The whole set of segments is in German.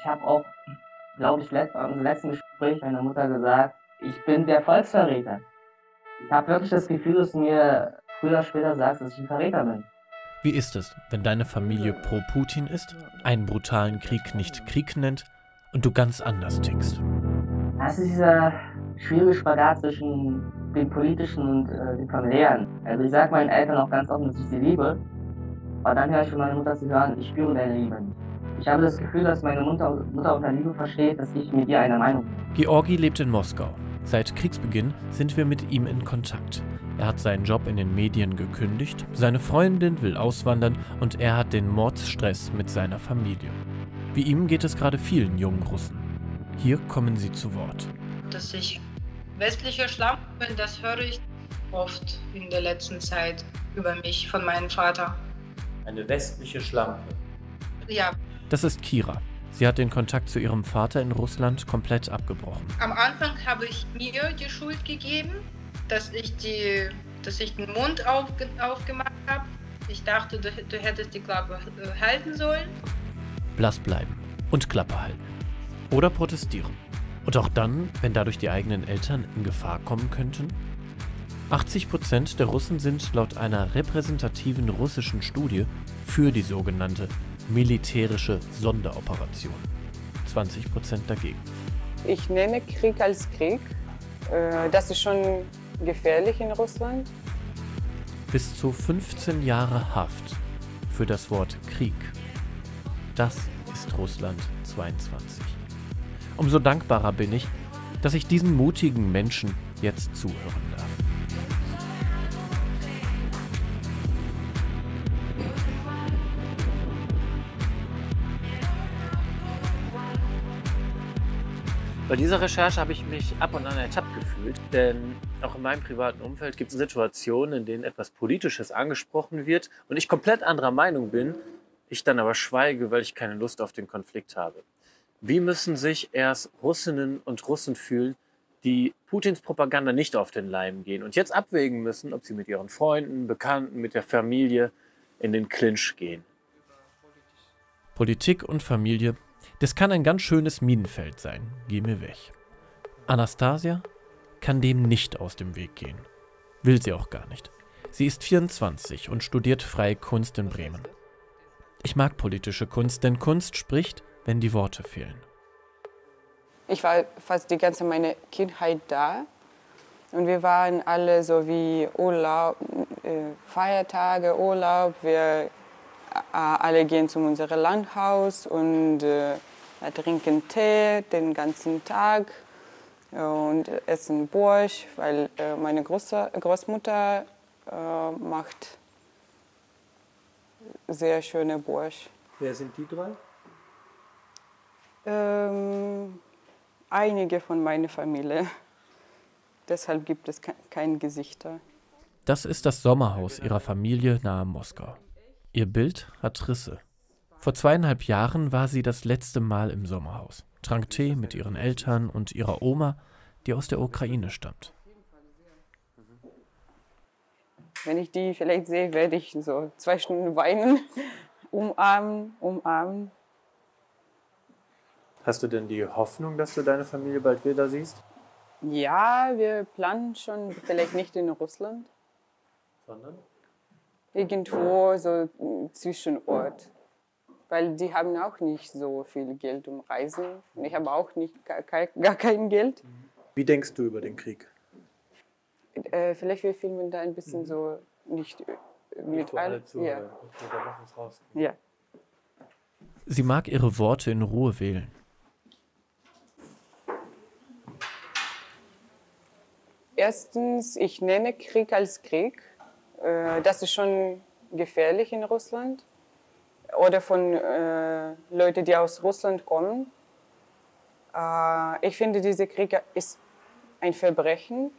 Ich habe auch, glaube ich, letzt, im letzten Gespräch meiner Mutter gesagt, ich bin der Volksverräter. Ich habe wirklich das Gefühl, dass du mir früher oder später sagst, dass ich ein Verräter bin. Wie ist es, wenn deine Familie pro Putin ist, einen brutalen Krieg nicht Krieg nennt und du ganz anders tickst? Das ist dieser schwierige Spagat zwischen dem politischen und äh, dem familiären. Also ich sage meinen Eltern auch ganz offen, dass ich sie liebe, aber dann höre ich von meiner Mutter zu hören, ich spüre deine Liebe nicht. Ich habe das Gefühl, dass meine Mutter, Mutter unter Liebe versteht, dass ich mit ihr einer Meinung bin. Georgi lebt in Moskau. Seit Kriegsbeginn sind wir mit ihm in Kontakt. Er hat seinen Job in den Medien gekündigt, seine Freundin will auswandern und er hat den Mordsstress mit seiner Familie. Wie ihm geht es gerade vielen jungen Russen. Hier kommen sie zu Wort. Dass ich westlicher Schlampe bin, das höre ich oft in der letzten Zeit über mich von meinem Vater. Eine westliche Schlampe. Ja. Das ist Kira. Sie hat den Kontakt zu ihrem Vater in Russland komplett abgebrochen. Am Anfang habe ich mir die Schuld gegeben, dass ich, die, dass ich den Mund aufge, aufgemacht habe. Ich dachte, du, du hättest die Klappe äh, halten sollen. Blass bleiben und Klappe halten. Oder protestieren. Und auch dann, wenn dadurch die eigenen Eltern in Gefahr kommen könnten? 80 Prozent der Russen sind laut einer repräsentativen russischen Studie für die sogenannte militärische Sonderoperation. 20 Prozent dagegen. Ich nenne Krieg als Krieg. Äh, das ist schon gefährlich in Russland. Bis zu 15 Jahre Haft für das Wort Krieg. Das ist Russland 22. Umso dankbarer bin ich, dass ich diesen mutigen Menschen jetzt zuhören darf. Bei dieser Recherche habe ich mich ab und an ertappt gefühlt, denn auch in meinem privaten Umfeld gibt es Situationen, in denen etwas Politisches angesprochen wird und ich komplett anderer Meinung bin, ich dann aber schweige, weil ich keine Lust auf den Konflikt habe. Wie müssen sich erst Russinnen und Russen fühlen, die Putins Propaganda nicht auf den Leim gehen und jetzt abwägen müssen, ob sie mit ihren Freunden, Bekannten, mit der Familie in den Clinch gehen? Politik und Familie das kann ein ganz schönes Minenfeld sein. Geh mir weg. Anastasia kann dem nicht aus dem Weg gehen. Will sie auch gar nicht. Sie ist 24 und studiert freie Kunst in Bremen. Ich mag politische Kunst, denn Kunst spricht, wenn die Worte fehlen. Ich war fast die ganze meine Kindheit da und wir waren alle so wie Urlaub, äh, Feiertage, Urlaub. Wir alle gehen zu unserem Landhaus und äh, trinken Tee den ganzen Tag und essen Borsch, weil äh, meine Große, Großmutter äh, macht sehr schöne Borsch. Wer sind die drei? Ähm, einige von meiner Familie. Deshalb gibt es kein Gesichter. Das ist das Sommerhaus ihrer Familie nahe Moskau. Ihr Bild hat Risse. Vor zweieinhalb Jahren war sie das letzte Mal im Sommerhaus, trank Tee mit ihren Eltern und ihrer Oma, die aus der Ukraine stammt. Wenn ich die vielleicht sehe, werde ich so zwei Stunden weinen, umarmen, umarmen. Hast du denn die Hoffnung, dass du deine Familie bald wieder siehst? Ja, wir planen schon, vielleicht nicht in Russland. Sondern? Irgendwo so Zwischenort weil die haben auch nicht so viel Geld um Reisen. Und ich habe auch nicht, gar, gar kein Geld. Wie denkst du über den Krieg? Äh, vielleicht wir filmen da ein bisschen mhm. so nicht äh, mit alle Ja. Okay, ja. Sie mag ihre Worte in Ruhe wählen. Erstens, ich nenne Krieg als Krieg. Äh, das ist schon gefährlich in Russland oder von äh, Leuten, die aus Russland kommen. Äh, ich finde, dieser Krieg ist ein Verbrechen,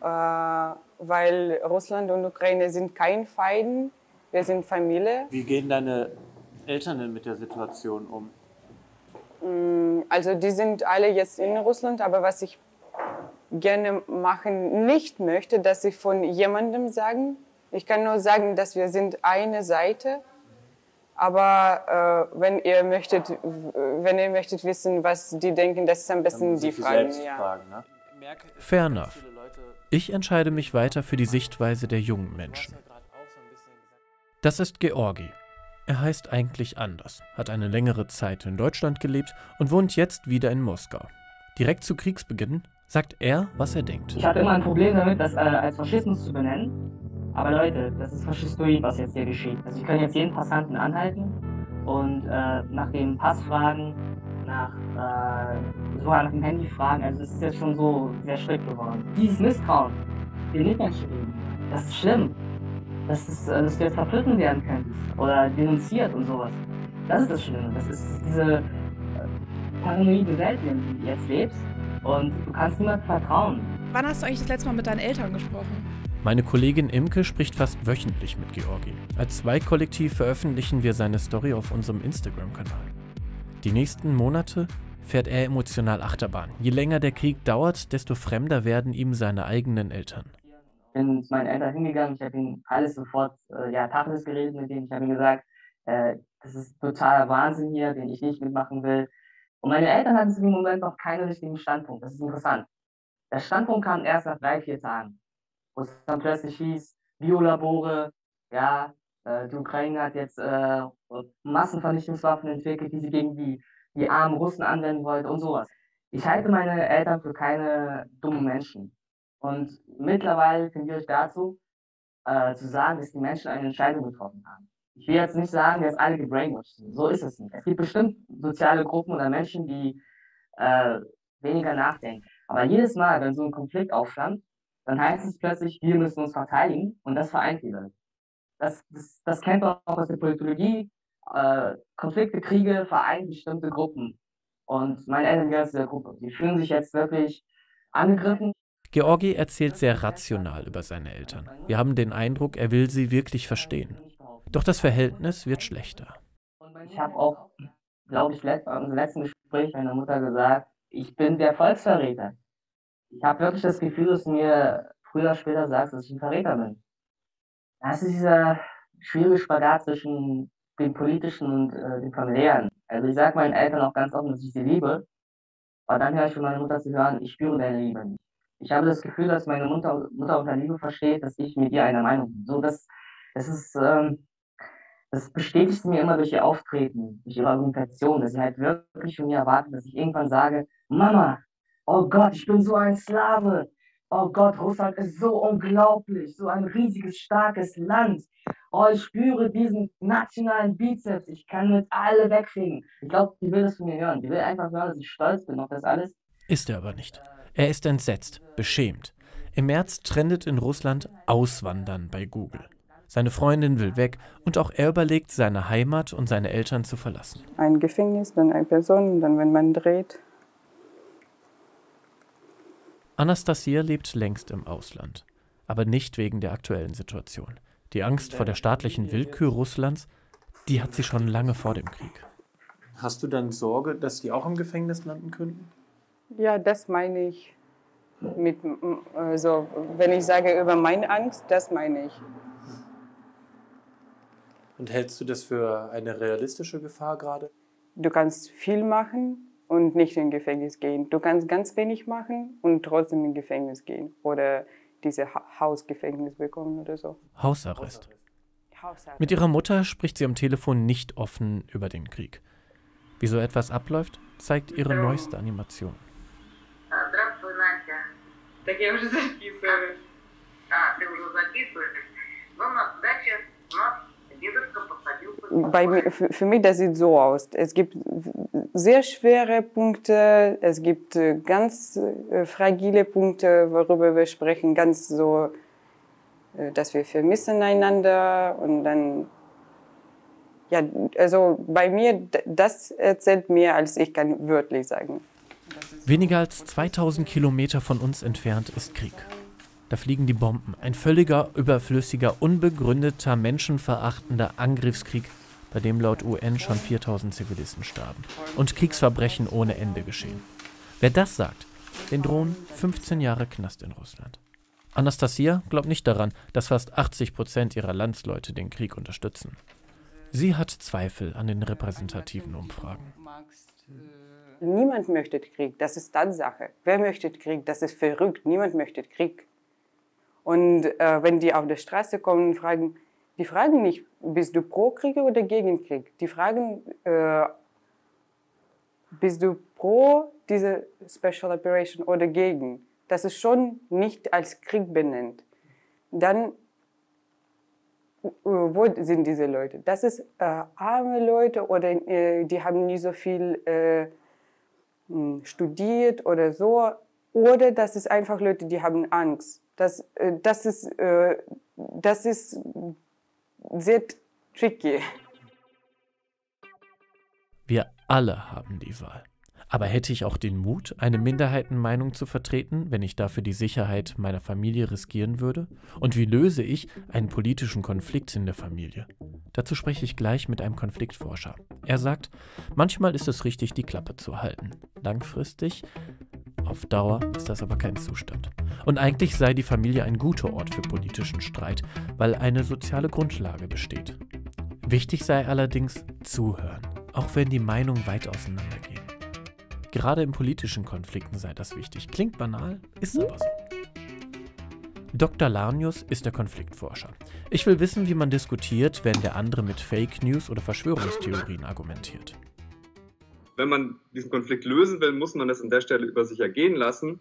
äh, weil Russland und Ukraine sind kein Feinden, wir sind Familie. Wie gehen deine Eltern denn mit der Situation um? Mm, also die sind alle jetzt in Russland, aber was ich gerne machen nicht möchte, dass sie von jemandem sagen. Ich kann nur sagen, dass wir sind eine Seite Aber äh, wenn ihr möchtet, wenn ihr möchtet wissen, was die denken, das ist am besten die Fragen. Ja. Fragen ne? Fair enough. Ich entscheide mich weiter für die Sichtweise der jungen Menschen. Das ist Georgi. Er heißt eigentlich anders, hat eine längere Zeit in Deutschland gelebt und wohnt jetzt wieder in Moskau. Direkt zu Kriegsbeginn sagt er, was er denkt. Ich hatte immer ein Problem damit, das äh, als Faschismus zu benennen. Aber Leute, das ist Faschistoid, was jetzt hier geschieht. Also ich kann jetzt jeden Passanten anhalten und äh, nach dem Pass fragen, nach, äh, sogar nach dem Handy fragen. Also es ist jetzt schon so sehr strikt geworden. Dieses Misstrauen den Mitmenschen gegenüber, das ist schlimm. Das ist, äh, dass du jetzt verpfiffen werden könntest oder denunziert und sowas. Das ist das Schlimme. Das ist diese äh, paranoide Welt, in der du jetzt lebst und du kannst niemandem vertrauen. Wann hast du eigentlich das letzte Mal mit deinen Eltern gesprochen? Meine Kollegin Imke spricht fast wöchentlich mit Georgi. Als Zwei-Kollektiv veröffentlichen wir seine Story auf unserem Instagram-Kanal. Die nächsten Monate fährt er emotional Achterbahn. Je länger der Krieg dauert, desto fremder werden ihm seine eigenen Eltern. Ich bin zu meinen Eltern hingegangen, ich habe ihnen alles sofort, äh, ja, Tacheles geredet mit denen. Ich habe ihnen gesagt, äh, das ist totaler Wahnsinn hier, den ich nicht mitmachen will. Und meine Eltern hatten zu dem Moment noch keinen richtigen Standpunkt. Das ist interessant. Der Standpunkt kam erst nach drei, vier Tagen wo es dann plötzlich hieß, Biolabore, ja, äh, die Ukraine hat jetzt äh, Massenvernichtungswaffen entwickelt, die sie gegen die, die armen Russen anwenden wollte und sowas. Ich halte meine Eltern für keine dummen Menschen. Und mittlerweile tendiere ich dazu, äh, zu sagen, dass die Menschen eine Entscheidung getroffen haben. Ich will jetzt nicht sagen, dass alle gebrainwashed sind. So ist es nicht. Es gibt bestimmt soziale Gruppen oder Menschen, die äh, weniger nachdenken. Aber jedes Mal, wenn so ein Konflikt aufstand, dann heißt es plötzlich, wir müssen uns verteidigen und das vereint die Welt. Das, das, das kennt man auch aus der Politologie. Äh, Konflikte, Kriege vereinen bestimmte Gruppen. Und meine Eltern gehören zu der Gruppe. Die fühlen sich jetzt wirklich angegriffen. Georgi erzählt sehr rational über seine Eltern. Wir haben den Eindruck, er will sie wirklich verstehen. Doch das Verhältnis wird schlechter. Ich habe auch, glaube ich, im letzten Gespräch meiner Mutter gesagt, ich bin der Volksverräter. Ich habe wirklich das Gefühl, dass du mir früher oder später sagst, dass ich ein Verräter bin. Das ist dieser schwierige Spagat zwischen dem politischen und äh, dem familiären. Also ich sage meinen Eltern auch ganz offen, dass ich sie liebe, aber dann höre ich von meiner Mutter zu hören, ich spüre deine Liebe nicht. Ich habe das Gefühl, dass meine Mutter, Mutter unter Liebe versteht, dass ich mit ihr einer Meinung bin. So, das, das ist, ähm, das bestätigt sie mir immer durch ihr Auftreten, durch ihre Argumentation, dass sie halt wirklich von mir erwartet, dass ich irgendwann sage, Mama, Oh Gott, ich bin so ein Slave. Oh Gott, Russland ist so unglaublich, so ein riesiges, starkes Land. Oh, ich spüre diesen nationalen Bizeps. Ich kann mit alle wegkriegen. Ich glaube, die will das von mir hören. Die will einfach hören, dass ich stolz bin auf das alles. Ist er aber nicht. Er ist entsetzt, beschämt. Im März trendet in Russland Auswandern bei Google. Seine Freundin will weg und auch er überlegt, seine Heimat und seine Eltern zu verlassen. Ein Gefängnis, dann eine Person, dann wenn man dreht, Anastasia lebt längst im Ausland, aber nicht wegen der aktuellen Situation. Die Angst vor der staatlichen Willkür Russlands, die hat sie schon lange vor dem Krieg. Hast du dann Sorge, dass die auch im Gefängnis landen könnten? Ja, das meine ich. Mit, also, wenn ich sage über meine Angst, das meine ich. Und hältst du das für eine realistische Gefahr gerade? Du kannst viel machen, und nicht in Gefängnis gehen. Du kannst ganz wenig machen und trotzdem in Gefängnis gehen oder diese Hausgefängnis bekommen oder so. Hausarrest. Mit ihrer Mutter spricht sie am Telefon nicht offen über den Krieg. Wie so etwas abläuft, zeigt ihre neueste Animation. Bei mir, für mich das sieht so aus. Es gibt sehr schwere Punkte, es gibt äh, ganz äh, fragile Punkte, worüber wir sprechen, ganz so, äh, dass wir vermissen einander und dann, ja, also bei mir, das erzählt mehr, als ich kann wörtlich sagen. Weniger als 2000 Kilometer von uns entfernt ist Krieg. Da fliegen die Bomben. Ein völliger, überflüssiger, unbegründeter, menschenverachtender Angriffskrieg bei dem laut UN schon 4000 Zivilisten starben und Kriegsverbrechen ohne Ende geschehen. Wer das sagt, den drohen 15 Jahre Knast in Russland. Anastasia glaubt nicht daran, dass fast 80 Prozent ihrer Landsleute den Krieg unterstützen. Sie hat Zweifel an den repräsentativen Umfragen. Niemand möchte Krieg, das ist Tatsache. Wer möchte Krieg? Das ist verrückt. Niemand möchte Krieg. Und äh, wenn die auf der Straße kommen und fragen, die fragen nicht, bist du pro Krieg oder gegen Krieg? Die fragen, äh, bist du pro diese Special Operation oder gegen? Das ist schon nicht als Krieg benannt. Dann, äh, wo sind diese Leute? Das ist äh, arme Leute oder äh, die haben nie so viel äh, hm, studiert oder so. Oder das ist einfach Leute, die haben Angst. Das, äh, das, ist, das ist sehr tricky. Wir alle haben die Wahl. Aber hätte ich auch den Mut, eine Minderheitenmeinung zu vertreten, wenn ich dafür die Sicherheit meiner Familie riskieren würde? Und wie löse ich einen politischen Konflikt in der Familie? Dazu spreche ich gleich mit einem Konfliktforscher. Er sagt, manchmal ist es richtig, die Klappe zu halten. Langfristig, auf Dauer ist das aber kein Zustand. Und eigentlich sei die Familie ein guter Ort für politischen Streit, weil eine soziale Grundlage besteht. Wichtig sei allerdings zuhören, auch wenn die Meinungen weit auseinandergehen. Gerade in politischen Konflikten sei das wichtig. Klingt banal, ist aber so. Dr. Larnius ist der Konfliktforscher. Ich will wissen, wie man diskutiert, wenn der andere mit Fake News oder Verschwörungstheorien argumentiert. Wenn man diesen Konflikt lösen will, muss man das an der Stelle über sich ergehen lassen.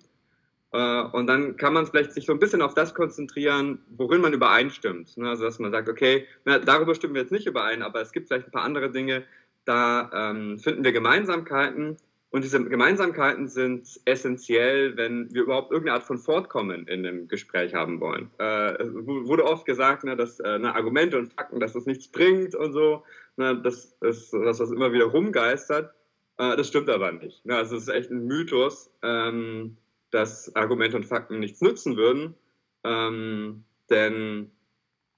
Äh, und dann kann man vielleicht sich so ein bisschen auf das konzentrieren, worin man übereinstimmt. Ne, also dass man sagt, okay, darüber stimmen wir jetzt nicht überein, aber es gibt vielleicht ein paar andere Dinge, da ähm, finden wir Gemeinsamkeiten und diese Gemeinsamkeiten sind essentiell, wenn wir überhaupt irgendeine Art von Fortkommen in dem Gespräch haben wollen. Äh, es wurde oft gesagt, ne, dass äh, ne, Argumente und Fakten, dass das nichts bringt und so. Das ist das, immer wieder rumgeistert. Das stimmt aber nicht. Also es ist echt ein Mythos, ähm, dass Argumente und Fakten nichts nützen würden. Ähm, denn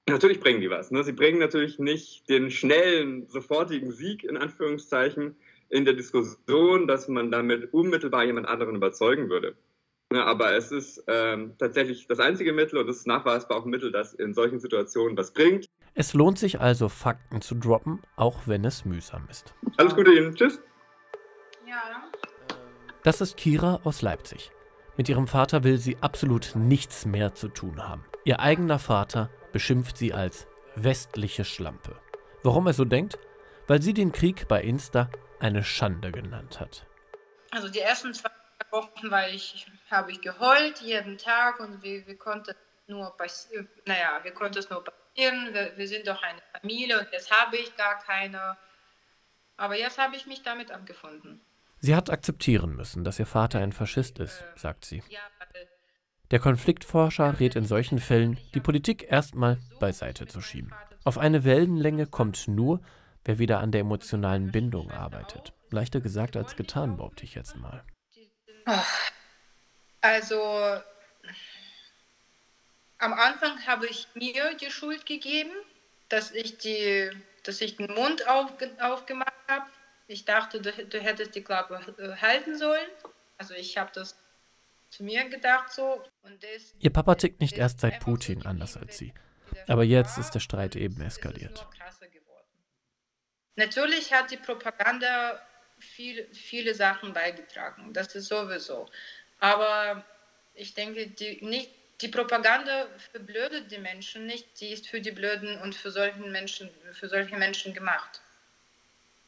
natürlich bringen die was. Ne? Sie bringen natürlich nicht den schnellen, sofortigen Sieg in Anführungszeichen in der Diskussion, dass man damit unmittelbar jemand anderen überzeugen würde. Ja, aber es ist ähm, tatsächlich das einzige Mittel und es ist nachweisbar auch ein Mittel, das in solchen Situationen was bringt. Es lohnt sich also, Fakten zu droppen, auch wenn es mühsam ist. Alles Gute Ihnen. Tschüss. Ja. Das ist Kira aus Leipzig. Mit ihrem Vater will sie absolut nichts mehr zu tun haben. Ihr eigener Vater beschimpft sie als westliche Schlampe. Warum er so denkt? Weil sie den Krieg bei Insta eine Schande genannt hat. Also die ersten zwei Wochen war ich, habe ich geheult jeden Tag und wir, wir konnten nur passieren, naja, wir konnten es nur passieren, wir, wir sind doch eine Familie und jetzt habe ich gar keine. Aber jetzt habe ich mich damit abgefunden. Sie hat akzeptieren müssen, dass ihr Vater ein Faschist ist, sagt sie. Der Konfliktforscher rät in solchen Fällen, die Politik erstmal beiseite zu schieben. Auf eine Wellenlänge kommt nur, wer wieder an der emotionalen Bindung arbeitet. Leichter gesagt als getan, behaupte ich jetzt mal. Also am Anfang habe ich mir die Schuld gegeben, dass ich, die, dass ich den Mund auf, aufgemacht habe. Ich dachte, du, du hättest die Klappe äh, halten sollen. Also ich habe das zu mir gedacht so. Das, Ihr Papa tickt nicht erst seit Putin anders als sie. Aber jetzt ist der Streit eben eskaliert. Natürlich hat die Propaganda viel, viele Sachen beigetragen, das ist sowieso. Aber ich denke, die, nicht, die Propaganda verblödet die Menschen nicht, die ist für die Blöden und für, solchen Menschen, für solche Menschen gemacht.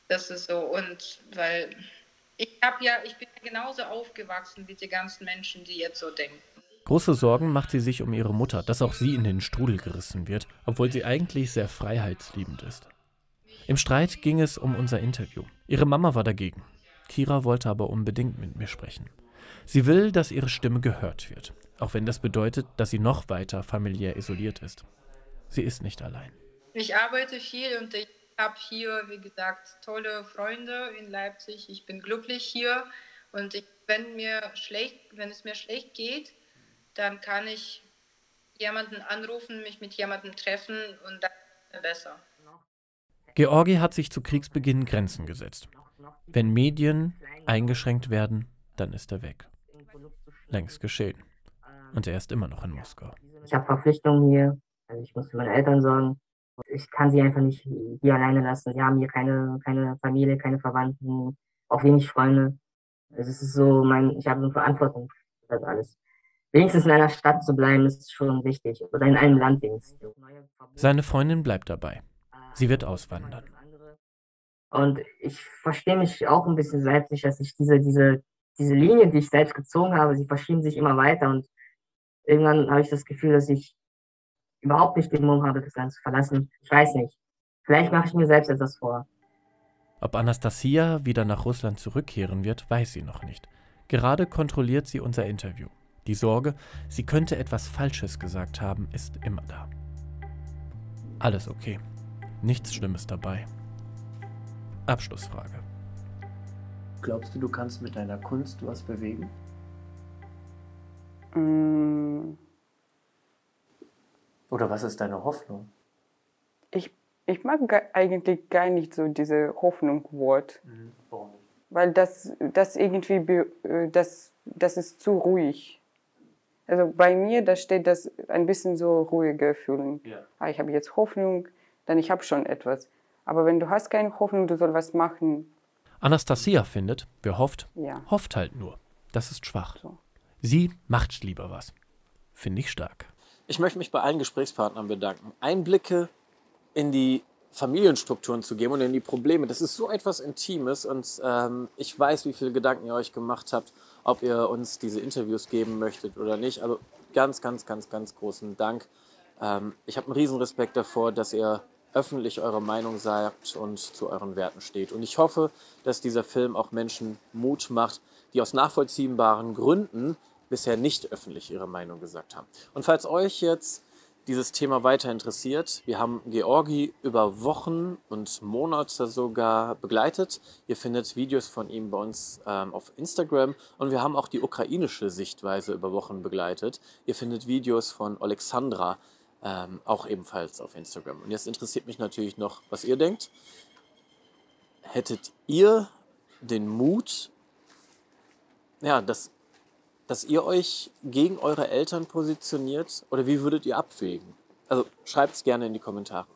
Das ist so. Und weil ich habe ja, ich bin genauso aufgewachsen wie die ganzen Menschen, die jetzt so denken. Große Sorgen macht sie sich um ihre Mutter, dass auch sie in den Strudel gerissen wird, obwohl sie eigentlich sehr freiheitsliebend ist. Im Streit ging es um unser Interview. Ihre Mama war dagegen. Kira wollte aber unbedingt mit mir sprechen. Sie will, dass ihre Stimme gehört wird, auch wenn das bedeutet, dass sie noch weiter familiär isoliert ist. Sie ist nicht allein. Ich arbeite viel und ich habe hier, wie gesagt, tolle Freunde in Leipzig. Ich bin glücklich hier und ich, wenn, mir schlecht, wenn es mir schlecht geht, dann kann ich jemanden anrufen, mich mit jemandem treffen und dann ist es besser. Georgi hat sich zu Kriegsbeginn Grenzen gesetzt. Wenn Medien eingeschränkt werden, dann ist er weg. Längst geschehen. Und er ist immer noch in Moskau. Ich habe Verpflichtungen hier. Also ich muss für meine Eltern sorgen. Ich kann sie einfach nicht hier alleine lassen. Sie haben hier keine, keine Familie, keine Verwandten, auch wenig Freunde. Also es ist so mein, ich habe so eine Verantwortung für das alles. Wenigstens in einer Stadt zu bleiben, ist schon wichtig. Oder in einem Land wenigstens. Seine Freundin bleibt dabei. Sie wird auswandern. Und ich verstehe mich auch ein bisschen selbst dass ich diese, diese, diese Linien, die ich selbst gezogen habe, sie verschieben sich immer weiter und irgendwann habe ich das Gefühl, dass ich überhaupt nicht den Mumm habe, das Land zu verlassen. Ich weiß nicht. Vielleicht mache ich mir selbst etwas vor. Ob Anastasia wieder nach Russland zurückkehren wird, weiß sie noch nicht. Gerade kontrolliert sie unser Interview. Die Sorge, sie könnte etwas Falsches gesagt haben, ist immer da. Alles okay. Nichts Schlimmes dabei. Abschlussfrage. Glaubst du, du kannst mit deiner Kunst was bewegen? Mm, Oder was ist deine Hoffnung? Ich, ich mag eigentlich gar nicht so diese Hoffnung-Wort, Warum nicht? weil das, das irgendwie, äh, das, das ist zu ruhig. Also bei mir, da steht das ein bisschen so ruhige Fühlen. Ja. Ah, ich habe jetzt Hoffnung, dann ich habe schon etwas. Aber wenn du hast keine Hoffnung, du sollst was machen, Anastasia findet, wer hofft, ja. hofft halt nur. Das ist schwach. So. Sie macht lieber was. Finde ich stark. Ich möchte mich bei allen Gesprächspartnern bedanken. Einblicke in die Familienstrukturen zu geben und in die Probleme. Das ist so etwas Intimes und ähm, ich weiß, wie viele Gedanken ihr euch gemacht habt, ob ihr uns diese Interviews geben möchtet oder nicht. Also ganz, ganz, ganz, ganz großen Dank. Ähm, ich habe einen riesen Respekt davor, dass ihr öffentlich eure Meinung sagt und zu euren Werten steht. Und ich hoffe, dass dieser Film auch Menschen Mut macht, die aus nachvollziehbaren Gründen bisher nicht öffentlich ihre Meinung gesagt haben. Und falls euch jetzt dieses Thema weiter interessiert, wir haben Georgi über Wochen und Monate sogar begleitet. Ihr findet Videos von ihm bei uns ähm, auf Instagram und wir haben auch die ukrainische Sichtweise über Wochen begleitet. Ihr findet Videos von Alexandra ähm, auch ebenfalls auf Instagram. Und jetzt interessiert mich natürlich noch, was ihr denkt. Hättet ihr den Mut, ja, dass, dass ihr euch gegen eure Eltern positioniert oder wie würdet ihr abwägen? Also schreibt es gerne in die Kommentare.